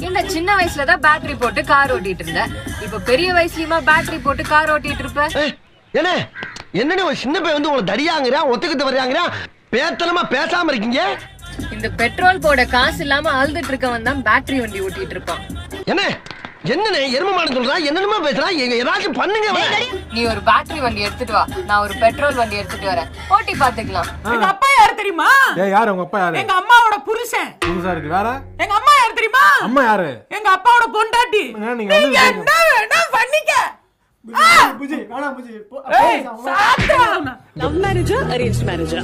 என்ன சின்ன வயசுல தான் பேட்டரி போட்டு கார் ஓட்டிட்டு இருந்த இப்ப பெரிய வயசுலயுமா பேட்டரி போட்டு கார் ஓட்டிட்டு இருப்ப? என்ன? என்னன்னு ஒரு சின்ன பையன் வந்து உங்களை தடியாங்கிறான் ஒத்துக்கிட்டு வர்றாங்கிறான் பேத்தனமா பேசாம இருக்கீங்க? இந்த பெட்ரோல் போட காசு இல்லாம அழுதுட்டு இருக்கவன் தான் பேட்டரி வண்டி ஓட்டிட்டு இருப்பான். என்ன? என்னண்ணே எருமமான சொல்றா என்னென்னமோ பேசுறா எங்க ஏதாச்சும் பண்ணுங்க. நீ ஒரு பேட்டரி வண்டி எடுத்துட்டு வா. நான் ஒரு பெட்ரோல் வண்டி எடுத்துட்டு வரேன். ஓட்டி பாத்துக்கலாம் எங்க அப்பா யாரு தெரியுமா? ஏய் யாரு? உங்க அப்பா யாரு? எங்க அம்மாவோட புருஷன். புதுசா இருக்கு. வேற? எங்க அம்மா யாரு தெரியுமா? அம்மா யாரு? எங்க அப்பாவோட பொண்டாட்டி. நீங்க என்ன வேணா பண்ணிக்க. புஜி வேணாம் புஜி. லவ் மேரேஜா அரேஞ்ச் மேரேஜா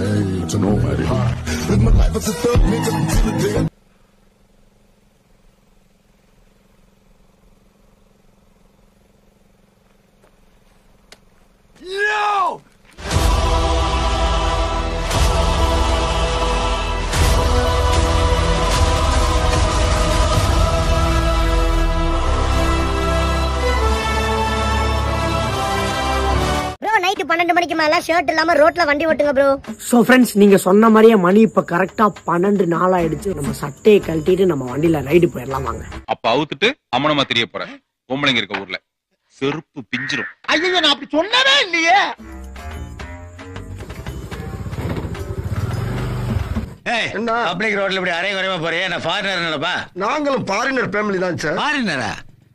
மேல ஷர்ட் இல்லாம ரோட்ல வண்டி ஓட்டுங்க ப்ரோ ஸோ ஃப்ரெண்ட்ஸ் நீங்க சொன்ன மாதிரியே மணி இப்ப கரெக்டா பன்னெண்டு நாள் ஆயிடுச்சு நம்ம சட்டையை கழட்டிட்டு நம்ம வண்டியில ரைடு போயிடலாம் வாங்க. அப்ப அவுத்துட்டு அம்மனமா தெரிய போற பொம்பளைங்க இருக்க ஊர்ல. செருப்பு பிஞ்சிரும். ஐயோ நான் அப்படி சொன்னவே இல்லையே. என்ன? பப்ளிக் ரோட்ல இப்படி அரை குறைமா போறியா? நான் ஃபாரினர் நினைப்பா நாங்களும் பாரினர் ஃபேமிலி தான் சார் ஃபாரினரா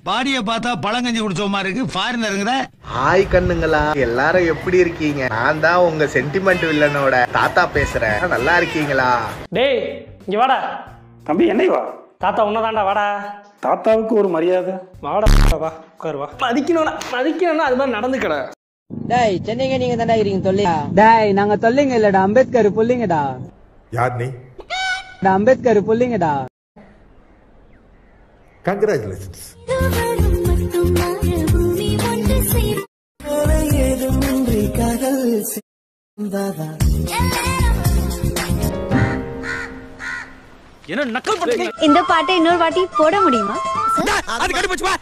பாடிய பார்த்தா பழங்கஞ்சி குடிச்ச மாதிரி இருக்கு. ஃபாரினருங்கிற ஹாய் கண்ணுங்களா. எல்லாரும் எப்படி இருக்கீங்க? நான் தான் உங்க சென்டிமெண்ட் வில்லனோட தாத்தா பேசுறேன். நல்லா இருக்கீங்களா? டேய் இங்க வாடா. தம்பி என்னை வா. தாத்தா உன்னதாண்டா வாடா. தாத்தாவுக்கு ஒரு மரியாதை. வாடா வா உட்காரு வா. மதிக்கணும்னா மதிக்கணும்னா அது மாதிரி நடந்துக்கடா. டேய் சென்னைங்க நீங்க தாண்டா இருக்கீங்க தொல்லையா? டேய் நாங்க தொல்லைங்க இல்லடா. அம்பேத்கர் புள்ளிங்கடா. யார் நீ? அம்பேத்கர் புள்ளிங்கடா. கங்க்ராச்சுலேஷன்ஸ் என்ன நக்கல் பண்றீங்க இந்த பாட்டை இன்னொரு வாட்டி போட முடியுமா? அது கட்டி போச்சு வா.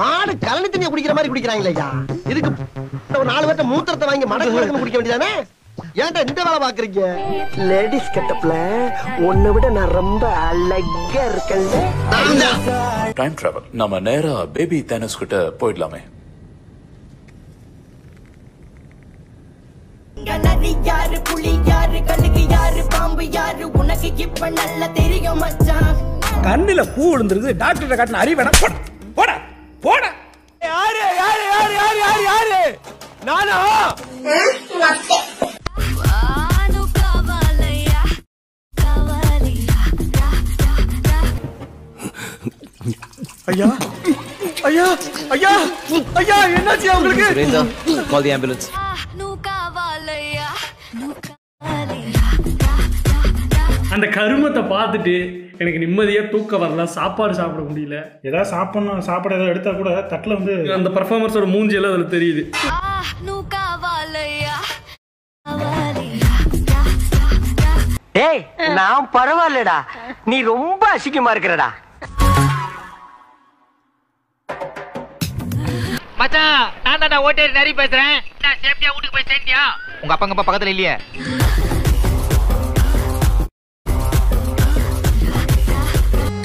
மாடு கழனி தண்ணியை குடிக்கிற மாதிரி குடிக்கிறாங்களே ஐயா இதுக்கு ஒரு நாலு பேர்த்த மூத்திரத்தை வாங்கி மடக்கு மடக்குன்னு குடிக்க வேண்டியதானே? ஏன்டா இந்த வேலை பாக்குறீங்க லேடிஸ் கெட்டப்ல உன்னை விட நான் ரொம்ப அழகா இருக்கேன்ல. டைம் டிராவல் நம்ம நேரா பேபி தேனஸ் கிட்ட போயிடலாமே. யாரு புலி யாரு கண்ணுக்கு யாரு பாம்பு யாரு? உனக்கு இப்ப நல்லா தெரியும் மச்சான். கண்ணுல பூ விழுந்துருக்கு டாக்டர் காட்டின அறிவேணா போட. போட யாரு யாரு யாரு யாரு யாரு யாரு? நானா? ஐயா ஐயா ஐயா ஐயா என்னாச்சு உங்களுக்கு கால் தி ஆம்புலன்ஸ் அந்த கருமத்தை பார்த்துட்டு எனக்கு நிம்மதியா தூக்கம் வரல சாப்பாடு சாப்பிட முடியல. ஏதாவது சாப்பிடணும் சாப்பாடு ஏதாவது எடுத்தா கூட தட்டுல வந்து அந்த பர்ஃபார்மன்ஸோட மூஞ்சி எல்லாம் அதுல தெரியுது. டேய் நான் பரவாயில்லடா. நீ ரொம்ப அசிங்கமா இருக்கிறடா. மச்சான் நான் தான் ஓட்டேரி நிறைய பேசுறேன். நான் சேஃப்டியா வீட்டுக்கு போய் சேர்ந்தியா? உங்க அப்பா அப்பா பக்கத்துல இல்லையே.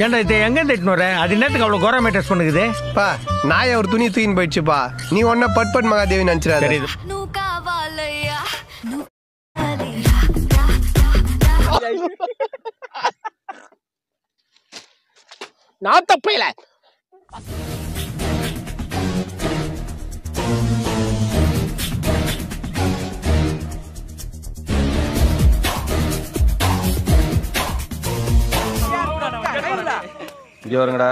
ஏன்டா இது எங்க இருந்து வர? அது நேரத்துக்கு அவ்வளவு கோரா மேட்டர்ஸ் பண்ணுக்குது பா நாய ஒரு துணி தூக்கின்னு போயிடுச்சுப்பா. நீ ஒன்ன பட் பட் மகாதேவி நினைச்சிடாத. நான் தப்பையில இங்க வருங்கடா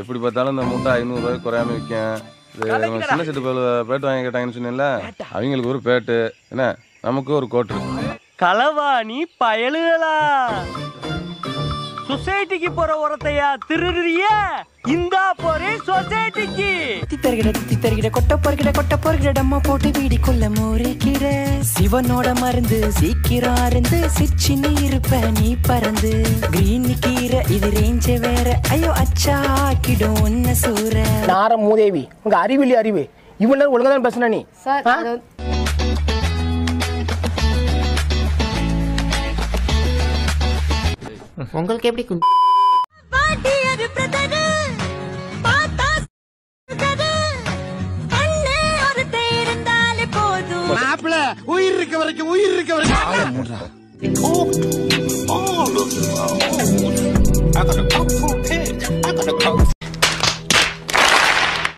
எப்படி பார்த்தாலும் இந்த மூட்டை ஐநூறு ரூபாய்க்கு குறையாம விற்கும். இது சின்ன சிட்டு பேர் பேட்டு வாங்கி கேட்டாங்கன்னு சொன்னேன்ல அவங்களுக்கு ஒரு பேட்டு என்ன? நமக்கு ஒரு கோட்டு களவாணி பயலுகளா? சொசைட்டிக்கு போற உரத்தையா திருடுறிய? இந்தா போறே சொசைட்டிக்கு. தித்தர்கிட தித்தர்கிட கொட்ட போர்கிட கொட்ட போர்கிட டம்மா போட்டு வீடி கொல்ல மோரிக்கிட சிவனோட மருந்து சீக்கிரம் அருந்து சிச்சின்னு இருப்ப நீ பறந்து. கிரீன் கீரை இது ரேஞ்சே வேற. ஐயோ அச்சா ஆக்கிடும் ஒன்ன சூற. நார மூதேவி உங்க அறிவிலி அறிவு. இவ்வளவு நேரம் ஒழுங்கா தான் பேசுன நீ? உங்களுக்கு எப்படி உயிர் இருக்க வரைக்கும் உயிர் இருக்க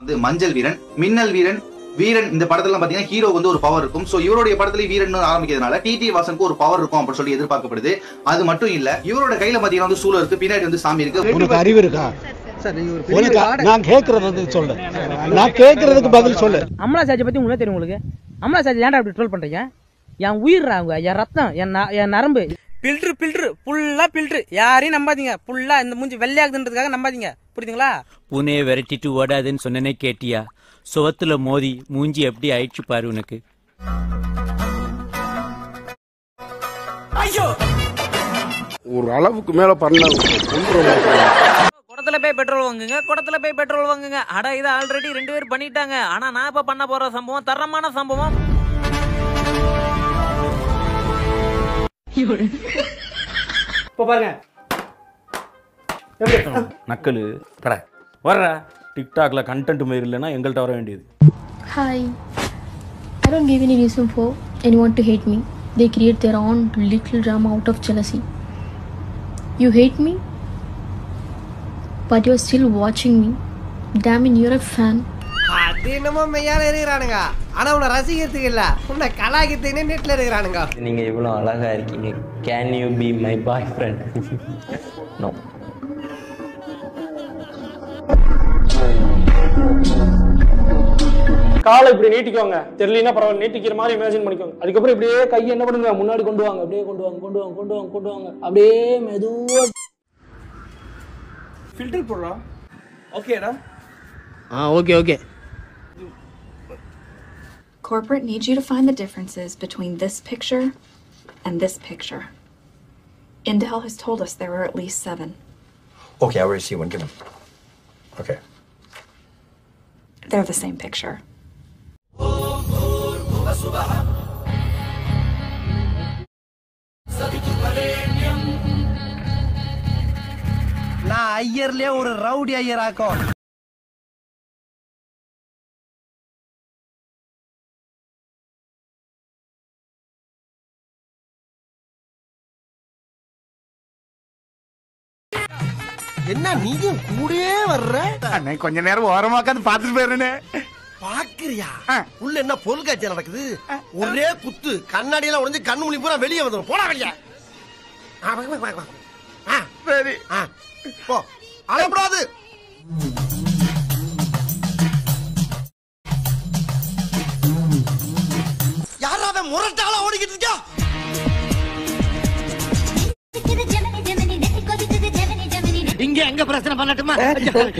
வந்து மஞ்சள் வீரன் மின்னல் வீரன் வீரன் இந்த படத்துல பாத்தீங்கன்னா ஹீரோ வந்து ஒரு பவர் இருக்கும். சோ இவருடைய படத்துல வீரன் ஆரம்பிக்கிறதுனால டிடி வாசனுக்கு ஒரு பவர் இருக்கும் அப்படின்னு சொல்லி எதிர்பார்க்கப்படுது. அது மட்டும் இல்ல இவரோட கையில பாத்தீங்கன்னா வந்து சூழல் இருக்கு பின்னாடி வந்து சாமி இருக்கு. உனக்கு அறிவு இருக்கா? நான் கேட்கறதுக்கு சொல்லு. நான் கேட்கறதுக்கு பதில் சொல்லு. அமலா சாட்சி பத்தி உங்களுக்கு தெரியும் உங்களுக்கு? அமலா சாட்சி ஏன்டா அப்படி ட்ரோல் பண்றீங்க? என் உயிர் அவங்க என் ரத்தம் என் ந- என் நரம்பு. பில்ட்ரு பில்ட்ரு ஃபுல்லா பில்ட்ரு. யாரையும் நம்பாதீங்க. ஃபுல்லா இந்த மூஞ்சி வெள்ளையாகுதுன்றதுக்காக நம்பாதீங்க. புரியுதுங்களா? பூனையை விரட்டிட்டு ஓடாதுன்னு சொன்னனே கேட்டியா? சுவத்துல மோதி மூஞ்சி எப்படி ஆயிடுச்சு பாரு உனக்கு. ஒரு அளவுக்கு மேல பண்ண குடத்துல போய் பெட்ரோல் வாங்குங்க குடத்துல போய் பெட்ரோல் வாங்குங்க. அட இதை ஆல்ரெடி ரெண்டு பேர் பண்ணிட்டாங்க. ஆனா நான் இப்ப பண்ண போற சம்பவம் தரமான சம்பவம். இப்போ பாருங்க. நக்கலு. வர வர்ற. டிக்டாக்ல கண்டென்ட் மாரி இல்லைன்னா எங்கள்கிட்ட வர வேண்டியது. Hi. I don't give any reason for anyone to hate me. They create their own little drama out of jealousy. You hate me, but you're still watching me. Damn it, you're a fan. அது என்னமோ மெய்யால இருக்கிறானுங்க ஆனா உன்னை ரசிக்கிறதுக்கு இல்ல. உன்னை கலாய்க்கிறதுக்குன்னே நெட்ல இருக்கிறானுங்க நீங்க இவ்வளவு அழகா இருக்கீங்க. Can you be my boyfriend no காலை இப்படி நீட்டிக்கோங்க. தெரியலனா பரவாயில்ல. நீட்டிக்கிற மாதிரி இமேஜின் பண்ணிக்கோங்க. அதுக்கப்புறம் இப்படியே கையை என்ன பண்ணுங்க? முன்னாடி கொண்டு வாங்க. அப்படியே கொண்டு வாங்க கொண்டு வாங்க கொண்டு வாங்க கொண்டு வாங்க. அப்படியே மெதுவா ஃபில்டர் போடுறோம் ஓகேடா ஆ okay okay Corporate needs you to find the differences between this picture and this picture. Intel has told us there are at least seven. Okay, I already see one. Give him. Okay. They're the same picture. ஐயர்லயே ஒரு rowdy ஐயராக்கும். என்ன நீயும் கூடயே வர்ற? அண்ணே கொஞ்ச நேரம் ஓரமா உட்காந்து பாத்துட்டு போயிருந்தே பாக்குறியா உள்ள என்ன பொருள் காட்சி நடக்குது? ஒரே குத்து கண்ணாடி எல்லாம் உடைஞ்சு கண்ணு முழி பூரா வெளியே வந்துடும் போடா வெளியே. சரி. ஆ, போ அழப்படாது யாராவது முரட்டால ஓடிக்கிட்டு இருக்கா? இங்க எங்க பிரச்சனை பண்ணட்டுமா?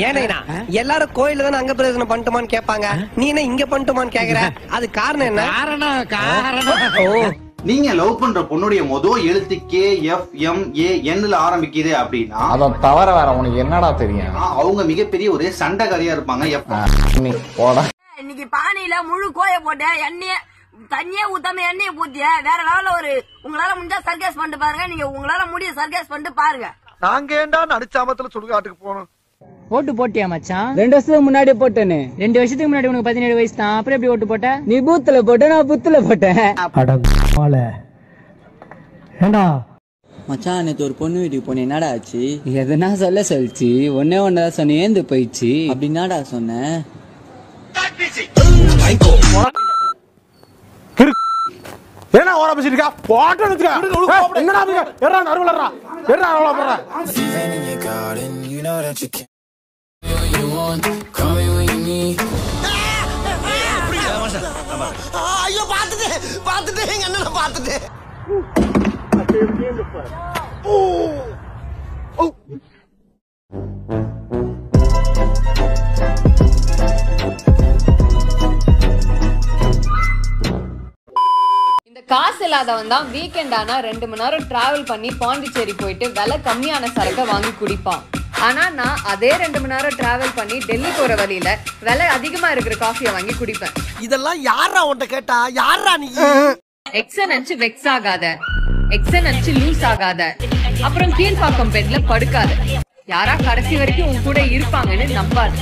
ஏனேனா எல்லாரும் கோயில்ல தானே அங்க பிரதேசனம் பண்ணட்டுமான்னு கேட்பாங்க. நீ என்ன இங்க பண்ணட்டுமான்னு கேக்குற? அது காரணம் என்ன? காரணம் காரணம். நீங்க லவ் பண்ற பொண்ணுடைய மொதல் எழுத்து கே எஃப் எம் ஏ என்ல ஆரம்பிக்குது அப்படின்னா அதை தவிர வேற உனக்கு என்னடா தெரியும்? அவங்க மிகப்பெரிய ஒரு சண்டைக்காரியா இருப்பாங்க இன்னைக்கு பானையில முழு கோய போட்ட எண்ணெய தண்ணியே ஊத்தாம எண்ணெயை ஊத்திய வேற லெவல்ல ஒரு உங்களால முடிஞ்சா சர்க்கஸ் பண்ணிட்டு பாருங்க. நீங்க உங்களால முடிய சர்க்கஸ் பண்ணிட்டு பாருங்க. நாங்க ஏண்டா நடிச்சாமத்துல சுடுகாட்டுக்கு போனோம் ஓட்டு போட்டியா மச்சான்? ரெண்டு வருஷத்துக்கு முன்னாடி போட்டேன்னு ரெண்டு வருஷத்துக்கு முன்னாடி உனக்கு பதினேழு வயசு தான். அப்புறம் எப்படி ஓட்டு போட்ட? நீ பூத்துல போட்ட நான் புத்துல போட்டேன். ஏண்டா? மச்சான் நேத்து ஒரு பொண்ணு வீட்டுக்கு போனேன். என்னடா ஆச்சு? எதனா சொல்ல சொல்லிச்சு. ஒன்னே ஒன்னதான் சொன்ன ஏந்து போயிடுச்சு? அப்படி என்னடா சொன்னேன் பேசிட்டு இருக்கா? போட்டோ எங்கடா நீங்க எறா நடுவுலறா எறா அவ்வளவு போறா ஐயோ பாத்துட்டு பாத்துட்டு எங்க அண்ணனை பாத்துட்டு இந்த காசு இல்லாதவன் தான் வீக்கெண்ட் ஆனா ரெண்டு மணி நேரம் டிராவல் பண்ணி பாண்டிச்சேரி போயிட்டு விலை கம்மியான சரக்கை வாங்கி குடிப்பான். ஆனா நான் அதே ரெண்டு மணி நேரம் டிராவல் பண்ணி டெல்லி போற வழியில விலை அதிகமா இருக்கிற காஃபியை வாங்கி குடிப்பேன். இதெல்லாம் யாரா உன்ட்ட கேட்டா? யாரா நீ? எக்ஸ நினைச்சு வெக்ஸ் ஆகாத. எக்ஸ நினைச்சு லூஸ் ஆகாத. அப்புறம் கீழ்பாக்கம் பெட்ல படுக்காத. யாரா கடைசி வரைக்கும் உன் கூட இருப்பாங்கன்னு நம்பாத.